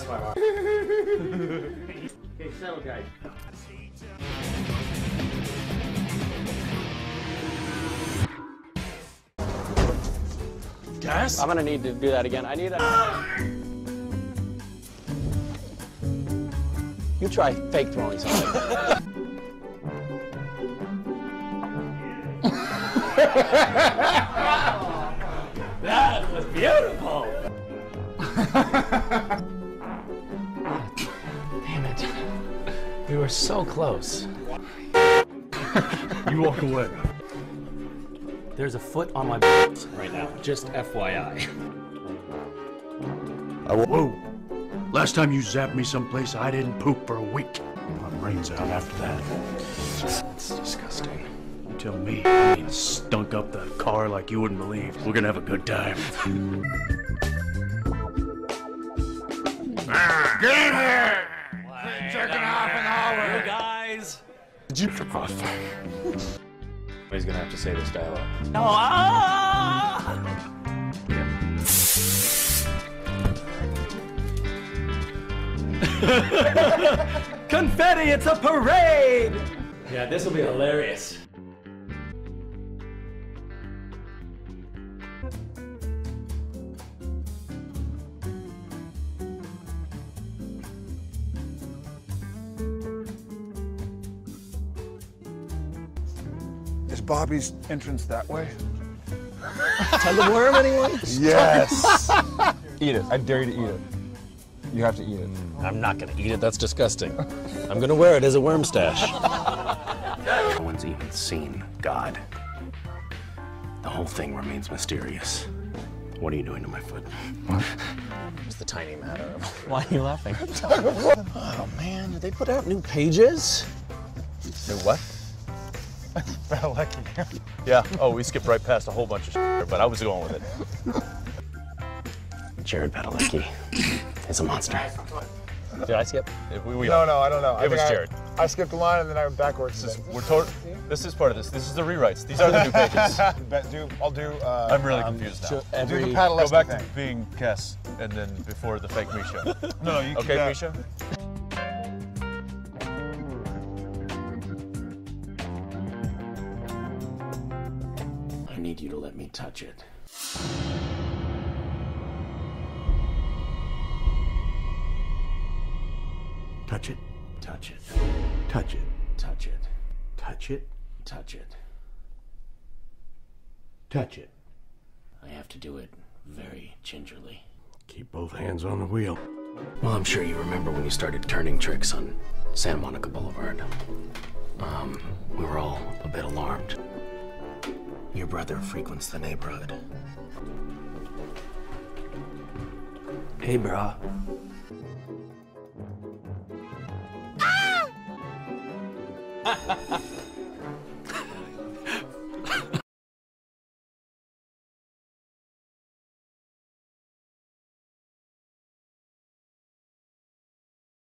missed my mark. okay, settle, guys. Gas? I'm gonna need to do that again. I need a. You try fake throwing something. that was beautiful. so close. You walk away. There's a foot on my right now. Just FYI. Whoa. Last time you zapped me someplace, I didn't poop for a week. My brain's out after that. It's disgusting. You tell me. I mean, stunk up the car like you wouldn't believe. We're gonna have a good time. You guys. Did you trip off? He's gonna have to say this dialogue. No. Ah! Confetti, it's a parade! Yeah, this will be hilarious. Is Bobby's entrance that way? Tug of worm, anyone? Yes. eat it. I dare you to eat it. You have to eat it. Mm. I'm not gonna eat it. That's disgusting. I'm gonna wear it as a worm stash. No one's even seen God. The whole thing remains mysterious. What are you doing to my foot? What? It's the tiny matter of. Why are you laughing? Oh man, did they put out new pages? New what? yeah. Oh, we skipped right past a whole bunch of shit, but I was going with it. Jared Padalecki is a monster. Did I skip? We, we No, no, I don't know. I It was think I- Jared. I, skipped a line and then I went backwards. This is, we're tot- This is part of this. This is the rewrites. These are the new pages. Do, I'll do. Uh, I'm really confused now. So do the every Go back thing. to being Cas, and then before the fake Misha. no, no, you keep Okay. Misha. Need you to let me touch it. Touch it. Touch it. Touch it. Touch it. Touch it. Touch it. Touch it. I have to do it very gingerly. Keep both hands on the wheel. Well, I'm sure you remember when you started turning tricks on Santa Monica Boulevard. Um, brother frequents the neighborhood. Hey, brah.